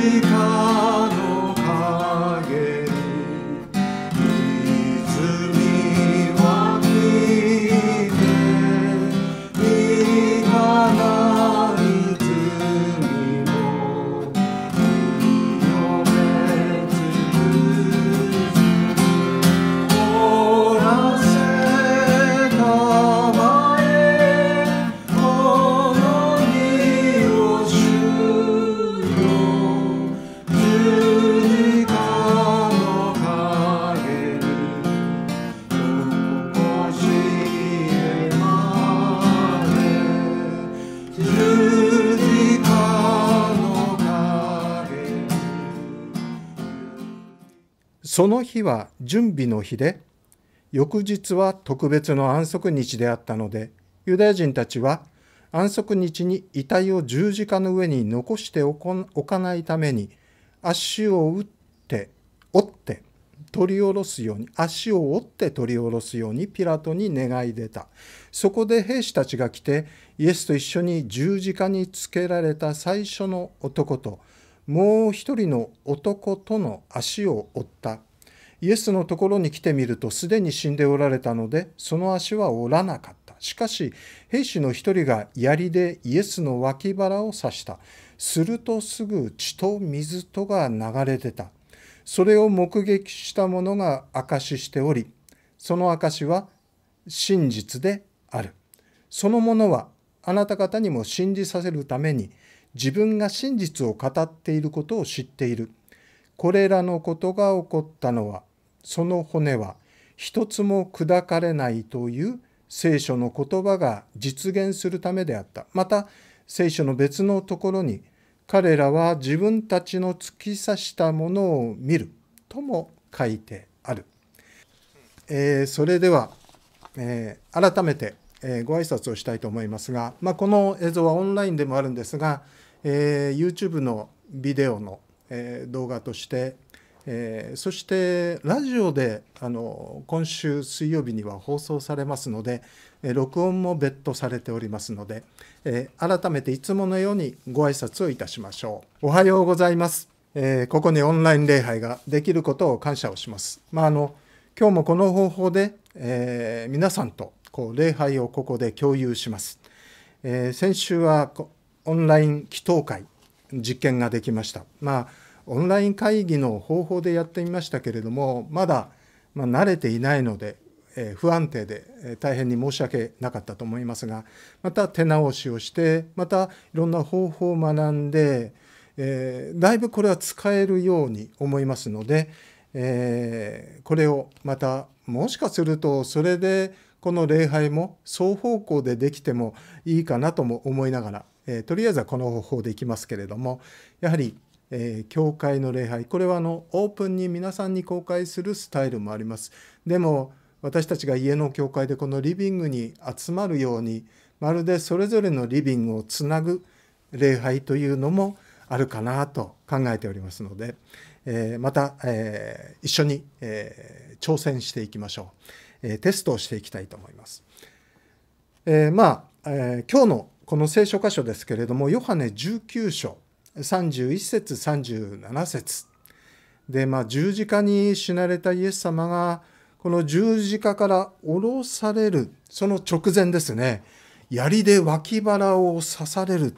その日は準備の日で翌日は特別の安息日であったのでユダヤ人たちは安息日に遺体を十字架の上に残しておかないために足を打って折って取り下ろすように足を折って取り下ろすようにピラトに願い出たそこで兵士たちが来てイエスと一緒に十字架につけられた最初の男ともう一人の男との足を折った。イエスのところに来てみるとすでに死んでおられたのでその足は折らなかった。しかし兵士の一人が槍でイエスの脇腹を刺した。するとすぐ血と水とが流れ出た。それを目撃した者が証ししており、その証は真実である。そのものはあなた方にも信じさせるために自分が真実を語っていることを知っている。これらのことが起こったのは、その骨は一つも砕かれないという聖書の言葉が実現するためであった。また、聖書の別のところに、彼らは自分たちの突き刺したものを見るとも書いてある。えー、それでは、えー、改めて、えー、ご挨拶をしたいと思いますが、まあ、この映像はオンラインでもあるんですが、えー、YouTube のビデオの、え、動画として、えー、そしてラジオであの今週水曜日には放送されますので、えー、録音も別途されておりますので、えー、改めていつものようにご挨拶をいたしましょう。おはようございます。え、ここにオンライン礼拝ができることを感謝をします。まあ、あの今日もこの方法で、え、皆さんとこう礼拝をここで共有します。え、先週はオンライン祈祷会実験ができました。まあオンライン会議の方法でやってみましたけれどもまだ、まあ、慣れていないので、えー、不安定で、えー、大変に申し訳なかったと思いますがまた手直しをしてまたいろんな方法を学んで、えー、だいぶこれは使えるように思いますので、えこれをまたもしかするとそれでこの礼拝も双方向でできてもいいかなとも思いながら、え、とりあえずはこの方法でいきますけれどもやはり、えー、教会の礼拝これはあのオープンに皆さんに公開するスタイルもありますでも私たちが家の教会でこのリビングに集まるようにまるでそれぞれのリビングをつなぐ礼拝というのもあるかなと考えておりますので、えー、また、えー、一緒に、え、挑戦していきましょう。えテストをしていきたいと思います。え、まあ、え、今日のこの聖書箇所ですけれどもヨハネ19章31節37節。で、まあ、十字架に死なれたイエス様がこの十字架から下ろされるその直前ですね。槍で脇腹を刺される。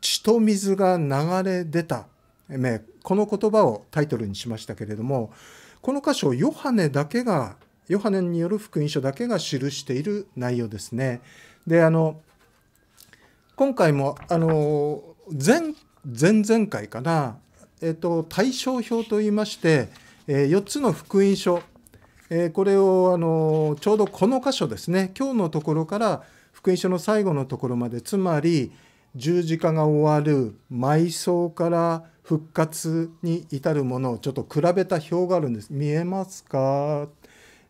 血と水が流れ出た。この言葉をタイトルにしましたけれどもこの箇所ヨハネだけがヨハネによる福音書だけが記している内容ですね。であの今回もあの前前々回かな、えっと、対照表といいまして、え4つの福音書、えこれをあのちょうどこの箇所ですね今日のところから福音書の最後のところまでつまり十字架が終わる埋葬から復活に至るものをちょっと比べた表があるんです。見えますか？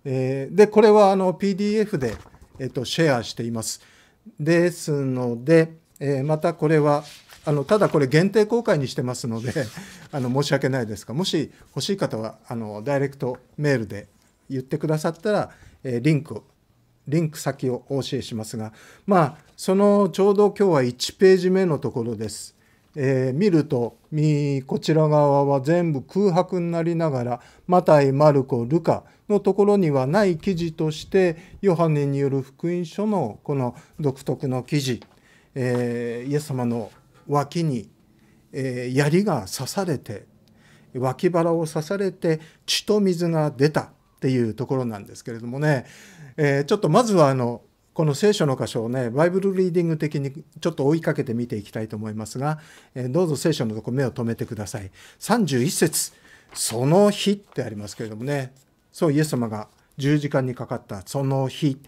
えー、でこれはあの PDF で、えー、とシェアしています。ですので、えー、またこれはあのただこれ限定公開にしてますので あの申し訳ないですがもし欲しい方はあのダイレクトメールで言ってくださったら、えー、リンクリンク先をお教えしますがまあそのちょうど今日は1ページ目のところです。えー、見るとこちら側は全部空白になりながらマタイマルコルカのところにはない記事としてヨハネによる福音書のこの独特の記事、えー、イエス様の脇に、えー、槍が刺されて脇腹を刺されて血と水が出たっていうところなんですけれどもね、えー、ちょっとまずはあのこの聖書の箇所をねバイブルリーディング的にちょっと追いかけて見ていきたいと思いますが、えー、どうぞ聖書のとこ目を留めてください。31節。その日ってありますけれどもね。そうイエス様が十字架にかかった。その日、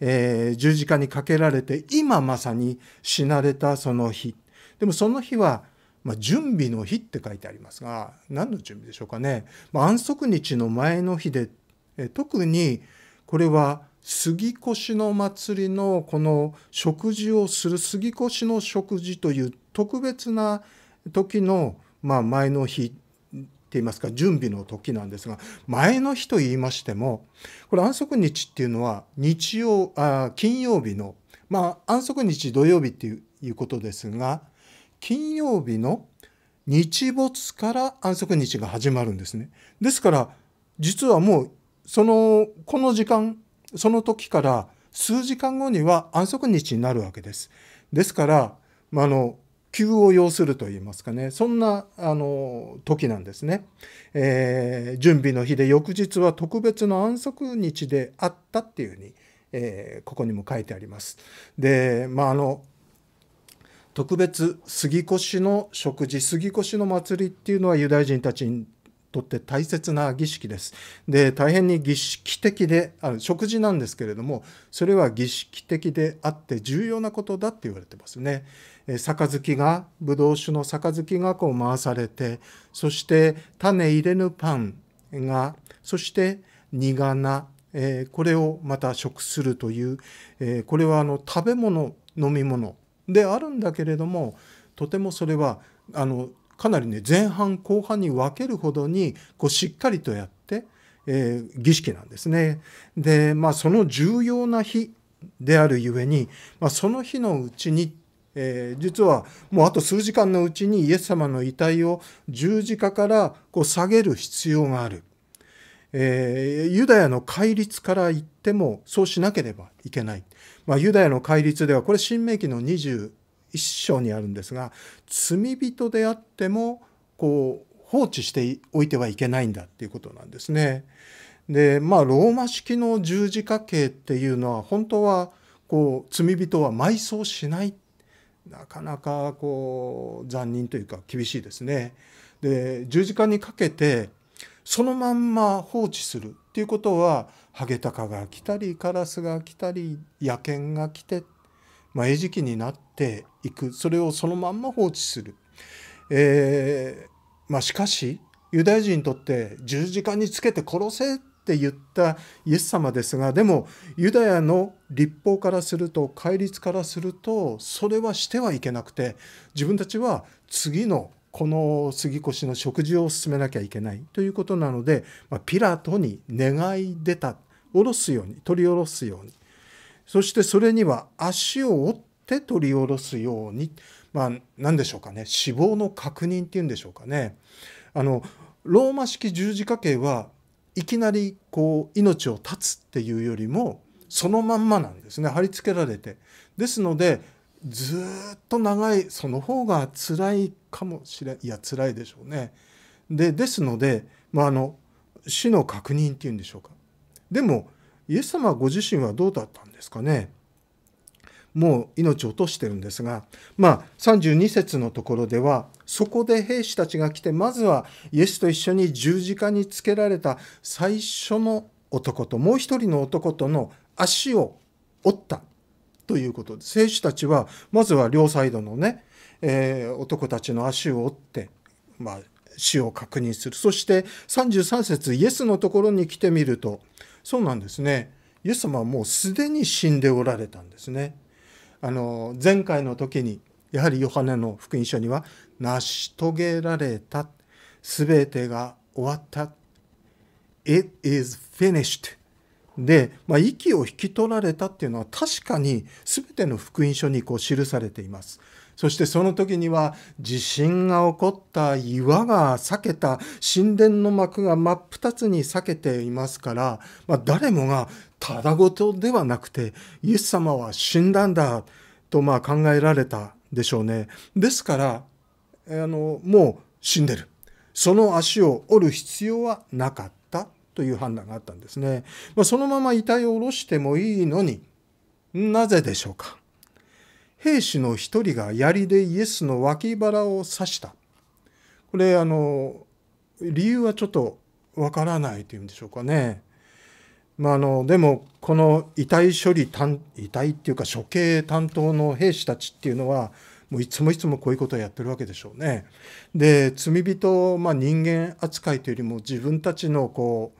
えー、十字架にかけられて今まさに死なれたその日。でもその日はまあ、準備の日って書いてありますが何の準備でしょうかね、まあ、安息日の前の日でえ特にこれは杉越の祭りのこの食事をする杉越の食事という特別な時の、まあ、前の日って言いますか準備の時なんですが前の日と言いましてもこれ安息日っていうのは日曜あ金曜日のまあ安息日土曜日っていうことですが金曜日の日没から安息日が始まるんですね。ですから実はもうそのこの時間その時から数時間後には安息日になるわけです。ですから、まあの急を要するといいますかねそんなあの時なんですね、えー、準備の日で翌日は特別の安息日であったっていうふうに、えー、ここにも書いてあります。でまああの特別杉越の食事杉越の祭りっていうのはユダヤ人たちにとって大切な儀式です。で大変に儀式的である食事なんですけれどもそれは儀式的であって重要なことだって言われてますね。杯がブドウ酒の杯がこう回されてそして種入れぬパンがそして苦菜これをまた食するというこれはあの食べ物飲み物であるんだけれどもとてもそれはあのかなりね前半後半に分けるほどにこうしっかりとやって、えー、儀式なんですね。でまあその重要な日であるゆえに、まあ、その日のうちに、えー、実はもうあと数時間のうちにイエス様の遺体を十字架からこう下げる必要がある。えー、ユダヤの戒律から言ってもそうしなければいけない。まあ、ユダヤの戒律ではこれ新明記の21章にあるんですが罪人であってもこう放置しておいてはいけないんだっていうことなんですね。でまあローマ式の十字架刑っていうのは本当はこう罪人は埋葬しないなかなかこう残忍というか厳しいですね。で十字架にかけてそのまんま放置するっていうことはハゲタカが来たりカラスが来たり野犬が来て、まあ、餌食になっていくそれをそのまんま放置する。えー、まあ、しかしユダヤ人にとって十字架につけて殺せって言ったイエス様ですがでもユダヤの立法からすると戒律からするとそれはしてはいけなくて自分たちは次のこの杉越の食事を進めなきゃいけないということなので、まあ、ピラトに願い出た下ろすように取り下ろすように。そしてそれには足を折って取り下ろすように。まあ何でしょうかね。死亡の確認っていうんでしょうかね。あのローマ式十字架刑はいきなりこう命を絶つっていうよりもそのまんまなんですね。貼り付けられて。ですのでずっと長いその方が辛いかもしれいや辛いでしょうね。でですので、まあ、あの死の確認っていうんでしょうかでもイエス様ご自身はどうだったんですかねもう命を落としてるんですがまあ32節のところではそこで兵士たちが来てまずはイエスと一緒に十字架につけられた最初の男ともう一人の男との足を折ったということです。兵士たちはまずは両サイドのね、えー、男たちの足を折って、まあ、死を確認する。そして33節イエスのところに来てみるとそうなんですね。イエス様はもうすでに死んでおられたんですね。あの前回の時にやはりヨハネの福音書には成し遂げられた。全てが終わった。It is finished. で、まあ、息を引き取られたっていうのは確かに全ての福音書にこう記されています。そしてその時には地震が起こった岩が裂けた神殿の幕が真っ二つに裂けていますから、まあ、誰もがただごとではなくてイエス様は死んだんだとまあ考えられたでしょうね。ですからあのもう死んでる。その足を折る必要はなかったという判断があったんですね。まあ、そのまま遺体を下ろしてもいいのになぜでしょうか。兵士の一人が槍でイエスの脇腹を刺した。これあの理由はちょっとわからないというんでしょうかね。まあ、あのでもこの遺体処理遺体っていうか処刑担当の兵士たちっていうのはもういつもいつもこういうことをやってるわけでしょうね。で罪人、まあ、人間扱いというよりも自分たちのこ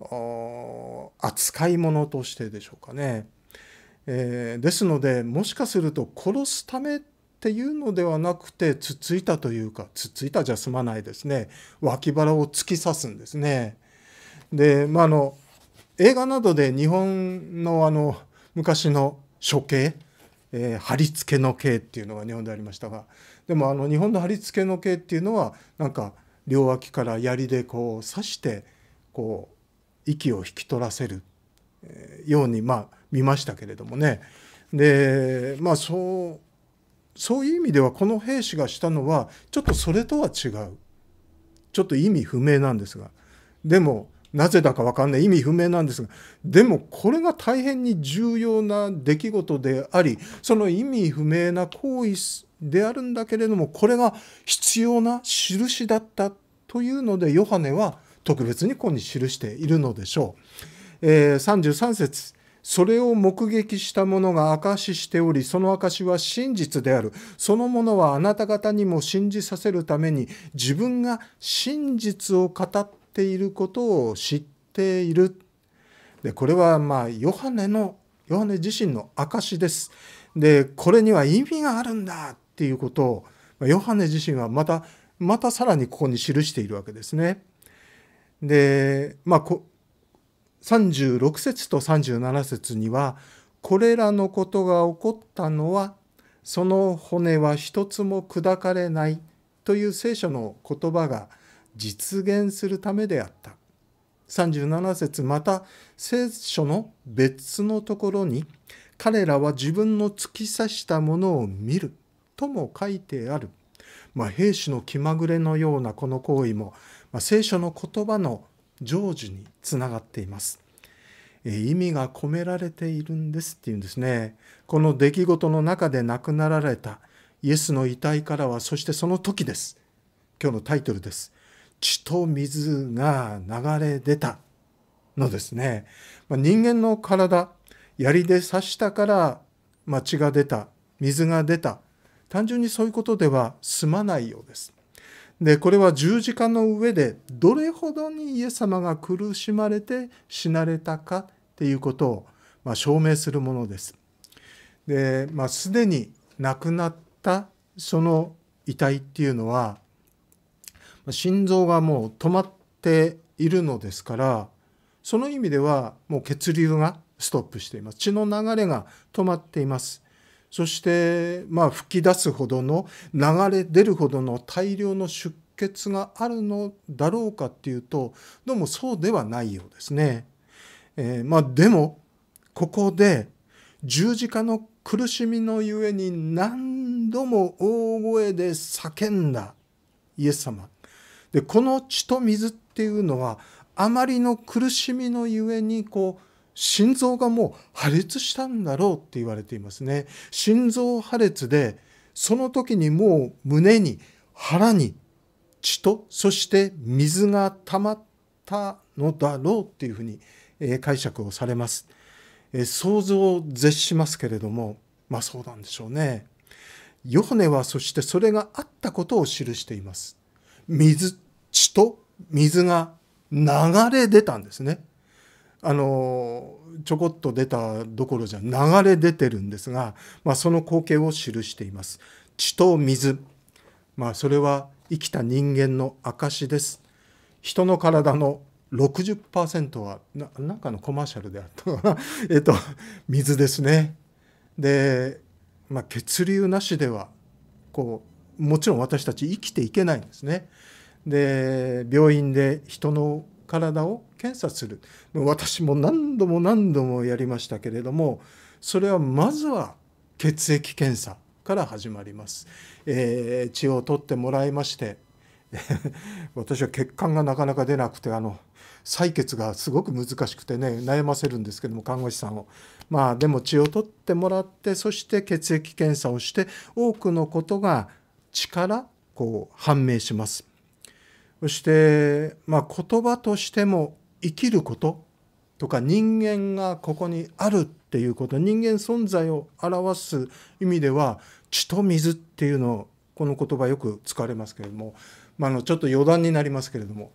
う扱い物としてでしょうかね。えー、ですのでもしかすると殺すためっていうのではなくてつついたというかつついたじゃ済まないですね脇腹を突き刺すんですね。でまああの映画などで日本のあの昔の処刑、えー、貼り付けの刑っていうのが日本でありましたがでもあの日本の貼り付けの刑っていうのはなんか両脇から槍でこう刺してこう息を引き取らせるようにまあ見ましたけれどもね。でまあそうそういう意味ではこの兵士がしたのはちょっとそれとは違う。ちょっと意味不明なんですが。でもなぜだか分かんない。意味不明なんですが。でもこれが大変に重要な出来事でありその意味不明な行為であるんだけれどもこれが必要な印だったというのでヨハネは特別にここに記しているのでしょう。えー、33節。それを目撃した者が証ししており、その証は真実である。そのものはあなた方にも信じさせるために、自分が真実を語っていることを知っている。でこれはまあヨハネのヨハネ自身の証です。でこれには意味があるんだっていうことをヨハネ自身はまたまたさらにここに記しているわけですね。でまあ36節と37節にはこれらのことが起こったのはその骨は一つも砕かれないという聖書の言葉が実現するためであった。37節また聖書の別のところに彼らは自分の突き刺したものを見るとも書いてある。まあ、兵士の気まぐれのようなこの行為も、まあ、聖書の言葉の成就につながっています。意味が込められているんですっていうんですね。この出来事の中で亡くなられたイエスの遺体からはそしてその時です。今日のタイトルです。血と水が流れ出たのですね。まあ、人間の体、槍で刺したから、まあ、血が出た、水が出た。単純にそういうことでは済まないようです。でこれは十字架の上でどれほどにイエス様が苦しまれて死なれたかっていうことを、まあ、証明するものです。で、まあ、すでに亡くなったその遺体っていうのは心臓がもう止まっているのですからその意味ではもう血流がストップしています血の流れが止まっていますそしてまあ吹き出すほどの流れ出るほどの大量の出血があるのだろうかっていうとどうもそうではないようですね。えー、まあでもここで十字架の苦しみのゆえに何度も大声で叫んだイエス様。でこの血と水っていうのはあまりの苦しみのゆえにこう心臓がもう破裂したんだろうって言われていますね。心臓破裂でその時にもう胸に腹に血とそして水が溜まったのだろうっていうふうに解釈をされます。想像を絶しますけれどもまあそうなんでしょうね。ヨハネはそしてそれがあったことを記しています。水血と水が流れ出たんですね。あのちょこっと出たどころじゃ流れ出てるんですが、まあ、その光景を記しています。血と水、まあ、それは生きた人間の証です。人の体の60%はななんかのコマーシャルであったかな えっと水ですね。で、まあ、血流なしではこうもちろん私たち生きていけないんですね。で病院で人の体を検査する。私も何度も何度もやりましたけれどもそれはまずは血液検査から始まります、えー、血を取ってもらいまして 私は血管がなかなか出なくてあの採血がすごく難しくてね悩ませるんですけども看護師さんを。まあでも血を取ってもらってそして血液検査をして多くのことが血からこう判明します。そしてまあ言葉としても生きることとか人間がここにあるっていうこと人間存在を表す意味では血と水っていうのをこの言葉よく使われますけれども、まあ、のちょっと余談になりますけれども、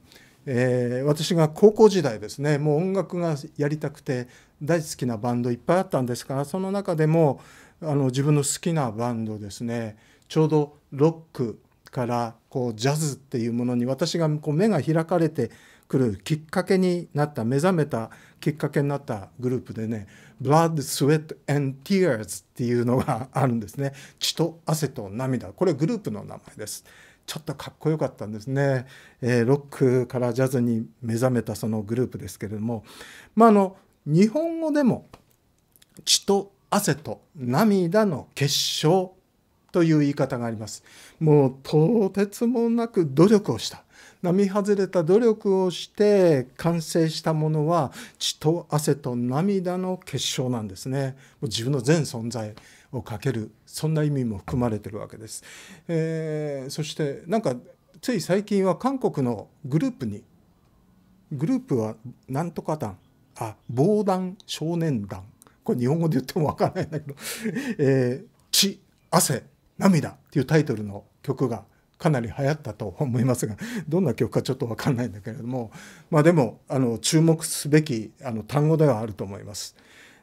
えー、私が高校時代ですねもう音楽がやりたくて大好きなバンドいっぱいあったんですからその中でもあの自分の好きなバンドですねちょうどロックからこうジャズっていうものに私がこう目が開かれてくるきっかけになった目覚めたきっかけになったグループでね「Blood, Sweat and Tears」っていうのがあるんですね。血と汗と涙。これグループの名前です。ちょっとかっこよかったんですね、えー、ロックからジャズに目覚めたそのグループですけれども。まああの日本語でも血と汗と涙の結晶という言い方があります。もうとてつもなく努力をした。並外れた努力をして完成したものは血と汗と涙の結晶なんですね。もう自分の全存在をかけるそんな意味も含まれてるわけです。えー、そしてなんかつい最近は韓国のグループにグループはなんとか団あ防弾少年団これ日本語で言ってもわからないんだけど「えー、血汗涙」っていうタイトルの曲がかなり流行ったと思いますが どんな曲かちょっと分かんないんだけれどもまあでもあの注目すべきあの単語ではあると思います。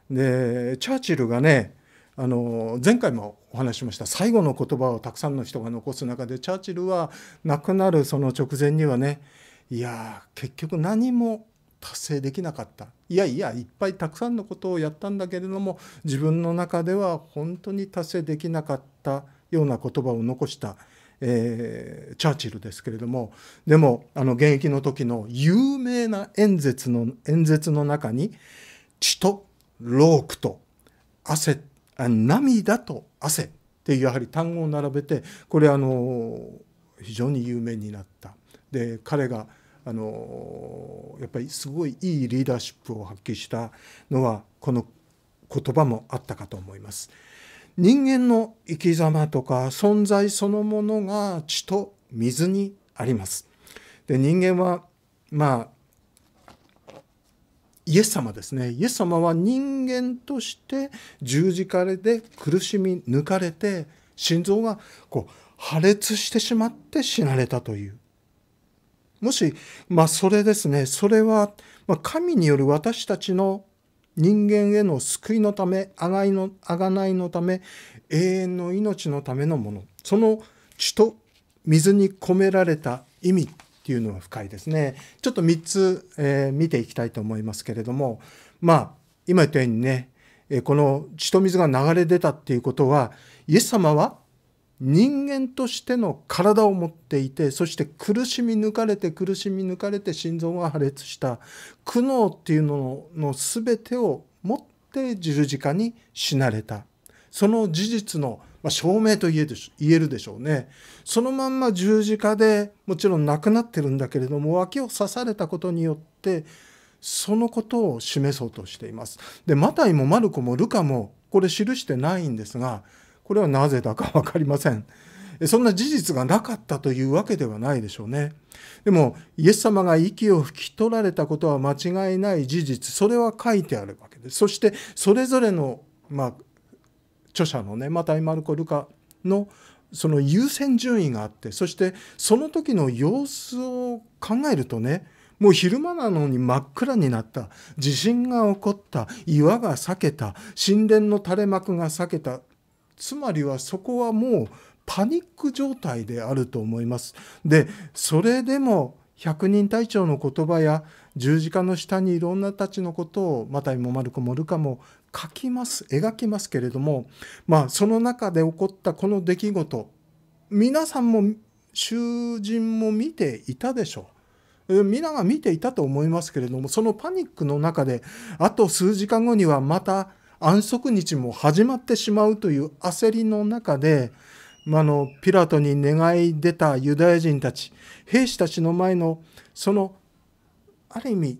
でチャーチルがねあの前回もお話ししました。最後の言葉をたくさんの人が残す中でチャーチルは亡くなるその直前にはねいや結局何も達成できなかった。いやいやいっぱいたくさんのことをやったんだけれども自分の中では本当に達成できなかったような言葉を残した。えー、チャーチルですけれどもでもあの現役の時の有名な演説の演説の中に血とロークと汗涙と汗っていうやはり単語を並べてこれあの非常に有名になった。で彼があのやっぱりすごいいいリーダーシップを発揮したのはこの言葉もあったかと思います。人間の生き様とか存在そのものが血と水にあります。で人間はまあイエス様ですね。イエス様は人間として十字架で苦しみ抜かれて心臓がこう破裂してしまって死なれたという。もしまあそれですね。それは神による私たちの人間への救いのためあがいの贖いのため永遠の命のためのもの。その血と水に込められた意味っていうのは深いですね。ちょっと3つ、えー、見ていきたいと思いますけれども。まあ今言ったようにねこの血と水が流れ出たっていうことはイエス様は人間としての体を持っていてそして苦しみ抜かれて苦しみ抜かれて心臓が破裂した苦悩っていうのの全てを持って十字架に死なれたその事実の証明と言えるでしょうねそのまんま十字架でもちろん亡くなってるんだけれども脇を刺されたことによってそのことを示そうとしています。でマタイもマルコもルカもこれ記してないんですがこれはなぜだか分かりません。そんな事実がなかったというわけではないでしょうね。でもイエス様が息を吹き取られたことは間違いない事実それは書いてあるわけです。そしてそれぞれの、まあ、著者のねマタイ・マルコ・ルカのその優先順位があってそしてその時の様子を考えるとねもう昼間なのに真っ暗になった地震が起こった岩が裂けた神殿の垂れ幕が裂けたつまりはそこはもうパニック状態であると思います。でそれでも百人隊長の言葉や十字架の下にいろんなたちのことをマタイもマルコもルカも書きます描きますけれどもまあその中で起こったこの出来事皆さんも囚人も見ていたでしょう。皆が見ていたと思いますけれどもそのパニックの中であと数時間後にはまた安息日も始まってしまうという焦りの中で、まあのピラトに願い出たユダヤ人たち兵士たちの前のそのある意味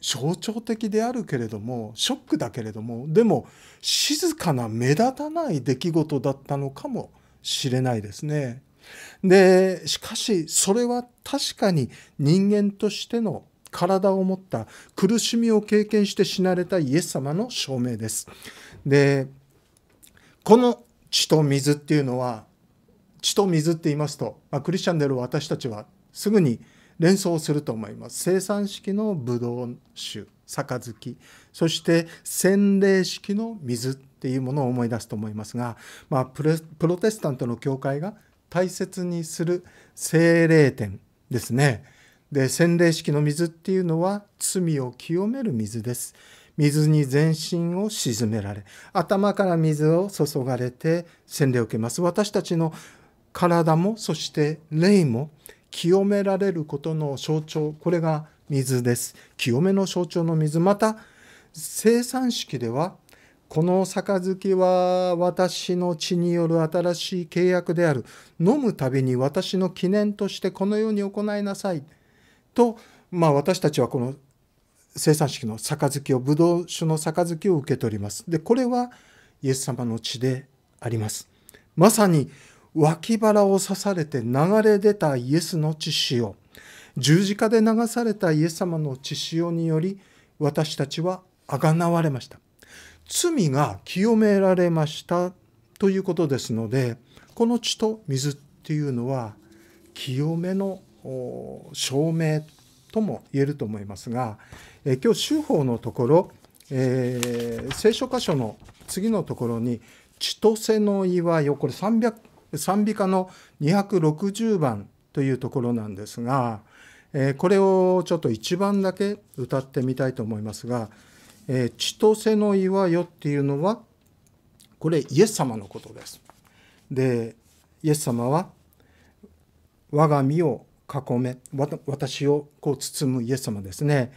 象徴的であるけれどもショックだけれどもでも静かな目立たない出来事だったのかもしれないですね。でしかしそれは確かに人間としての体を持った苦しみを経験して死なれたイエス様の証明です。でこの血と水っていうのは血と水って言いますと、まあ、クリスチャンである私たちはすぐに連想すると思います。生産式のブドウ酒、杯、そして洗礼式の水っていうものを思い出すと思いますが、まあ、プロテスタントの教会が大切にする聖霊点ですね。で洗礼式の水っていうのは罪を清める水です。水に全身を沈められ頭から水を注がれて洗礼を受けます。私たちの体もそして霊も清められることの象徴これが水です清めの象徴の水また生産式ではこの杯は私の血による新しい契約である飲むたびに私の記念としてこのように行いなさいと、まあ、私たちはこの生産式の杯をブドウ酒の杯を受け取ります。でこれはイエス様の血であります。まさに脇腹を刺されて流れ出たイエスの血潮。十字架で流されたイエス様の血潮により私たちはあがなわれました。罪が清められましたということですのでこの血と水っていうのは清めの証明とも言えると思いますがえ今日修法のところ、えー、聖書箇所の次のところに「千歳の岩よ」これ300賛美歌の260番というところなんですが、えこれをちょっと一番だけ歌ってみたいと思いますが「え千歳の岩よ」っていうのはこれイエス様のことです。でイエス様は「我が身を囲め私をこう包むイエス様ですね。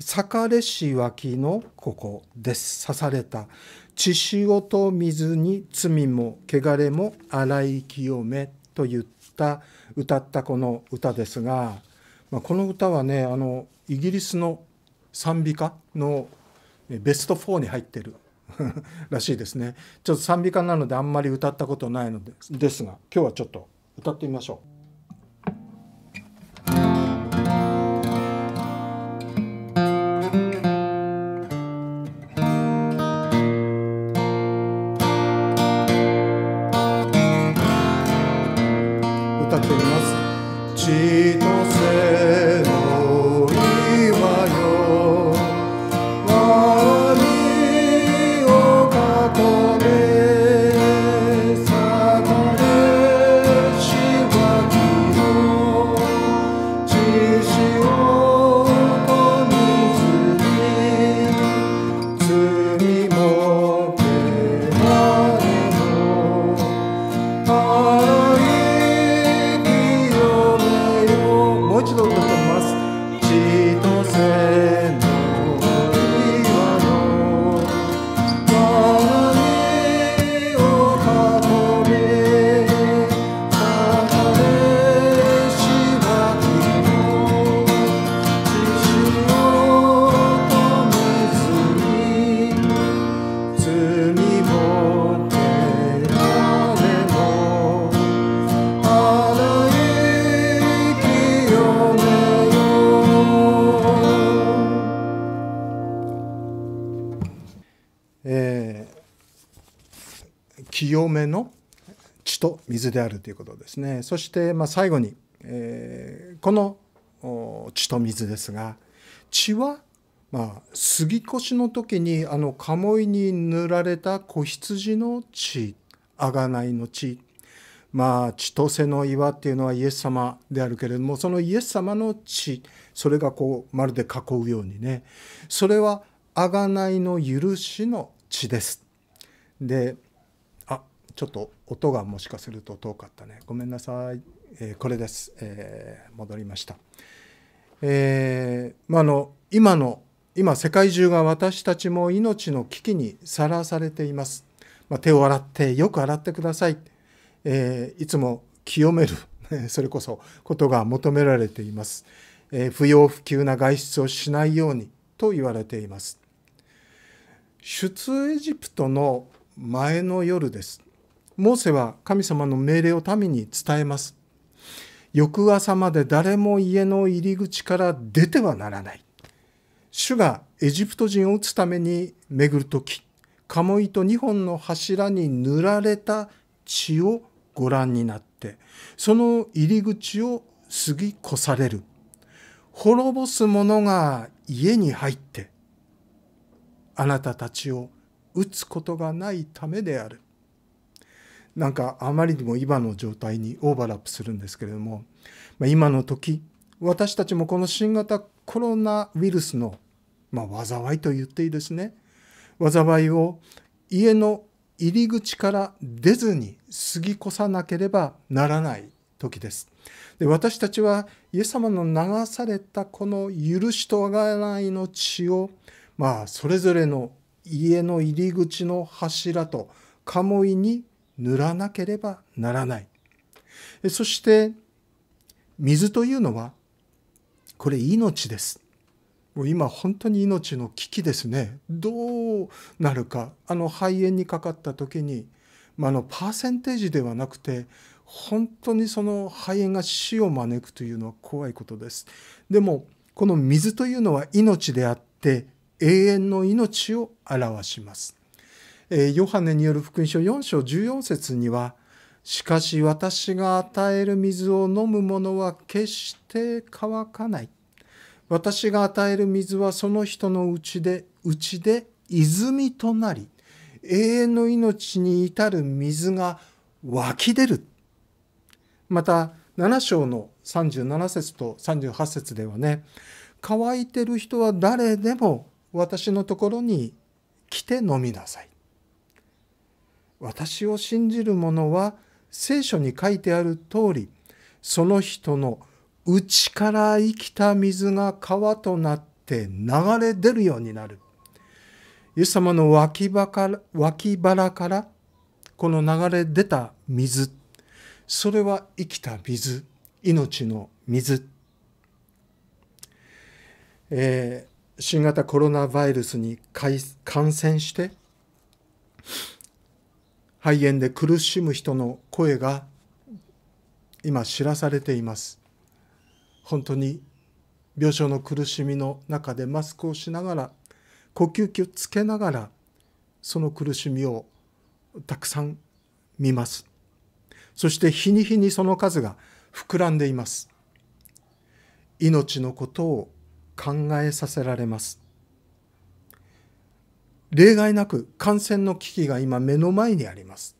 裂かれし脇のここです。刺された。血潮と水に罪も汚れも洗い清めと言った歌ったこの歌ですが、まあ、この歌はねあのイギリスの賛美歌のベスト4に入ってる らしいですねちょっと賛美歌なのであんまり歌ったことないのでですが今日はちょっと歌ってみましょう。清めの血と水であるということですね。そしてま最後に、えー、この血と水ですが血はまあ、杉越の時にあの鴨居に塗られた子羊の血贖いの血。まあ千歳の岩っていうのはイエス様であるけれどもそのイエス様の血それがこうまるで囲うようにね。それは贖いの許しの血です。でちょっと音がもしかすると遠かったね。ごめんなさい、えー、これです、えー、戻りました、えー、まあ、の今の今世界中が私たちも命の危機にさらされています、まあ、手を洗ってよく洗ってください、えいつも清める。それこそことが求められています、え不要不急な外出をしないようにと言われています。出エジプトの前の夜です。モーセは神様の命令を民に伝えます。翌朝まで誰も家の入り口から出てはならない。主がエジプト人を撃つために巡る時、鴨居と2本の柱に塗られた血をご覧になって、その入り口を過ぎ越される。滅ぼす者が家に入って、あなたたちを撃つことがないためである。なんかあまりにも今の状態にオーバーラップするんですけれども、まあ、今の時私たちもこの新型コロナウイルスの、まあ、災いと言っていいですね災いを家の入り口から出ずに過ぎ越さなければならない時です。で私たちはイエス様の流されたこの許しとあがないの血をまあそれぞれの家の入り口の柱と鴨居に塗らなければならない。そして水というのはこれ命です。もう今本当に命の危機ですね。どうなるか。あの肺炎にかかった時に、まあ、のパーセンテージではなくて本当にその肺炎が死を招くというのは怖いことです。でもこの水というのは命であって永遠の命を表します。えヨハネによる福音書4章14節には「しかし私が与える水を飲む者は決して乾かない」「私が与える水はその人のうちでうちで泉となり永遠の命に至る水が湧き出る」また7章の37節と38節ではね乾いてる人は誰でも私のところに来て飲みなさい。私を信じる者は聖書に書いてある通りその人の内から生きた水が川となって流れ出るようになる。イエス様の脇腹から脇腹からこの流れ出た水。それは生きた水。命の水、えー、新型コロナウイルスに感染して肺炎で苦しむ人の声が今知らされています。本当に病床の苦しみの中でマスクをしながら呼吸器をつけながらその苦しみをたくさん見ます。そして日に日にその数が膨らんでいます。命のことを考えさせられます。例外なく感染の危機が今目の前にあります。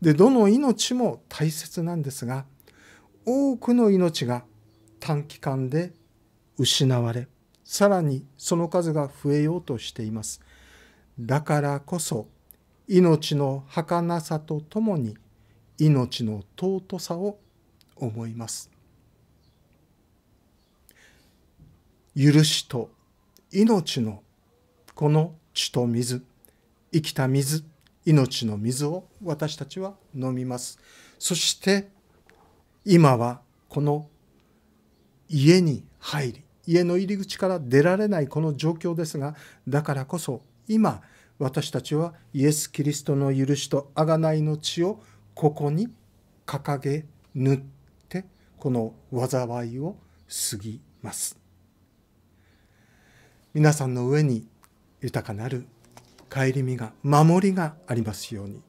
で、どの命も大切なんですが、多くの命が短期間で失われ、さらにその数が増えようとしています。だからこそ、命の儚さとともに命の尊さを思います。許しと命のこの血と水生きた水命の水を私たちは飲みます。そして今はこの家に入り家の入り口から出られないこの状況ですがだからこそ今私たちはイエス・キリストの許しと贖いの血をここに掲げ塗ってこの災いを過ぎます。皆さんの上に豊かなる顧みが守りがありますように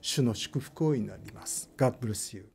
主の祝福を祈ります。God bless you.